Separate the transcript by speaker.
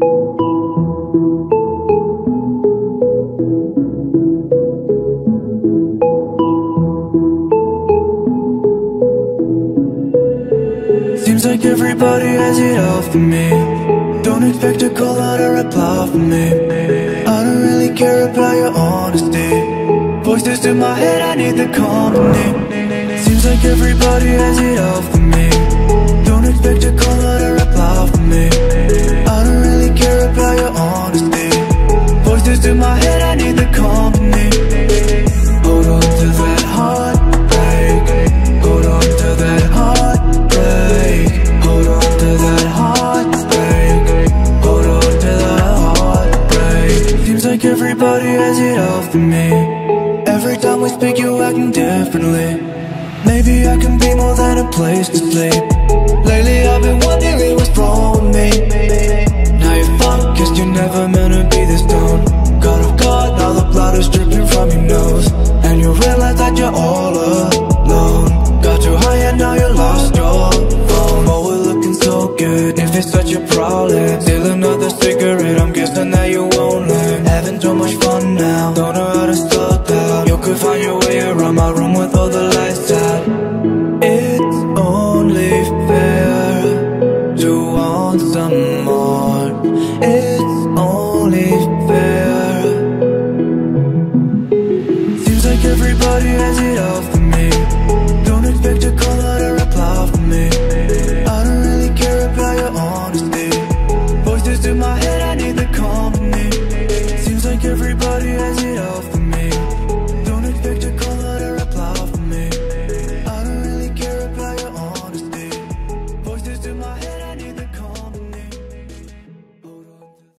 Speaker 1: Seems like everybody has it out for me. Don't expect a call out or reply from me. I don't really care about your honesty. Voices in my head, I need the company. Seems like everybody has it out for me everybody it out for me. Every time we speak you acting differently. Maybe I can be more than a place to sleep. Lately I've been wondering what's wrong with me. Now you're fucked cause you're never meant to be this down Caught off guard, now the blood is dripping from your nose. And you realize that you're all alone. Got too high and now you lost your phone Oh, we're looking so good, if it's such a problem. Still another cigarette, to stop out You could find your way around my room with all the lights out It's only fair to want some more. It's only fair. Seems like everybody has it all.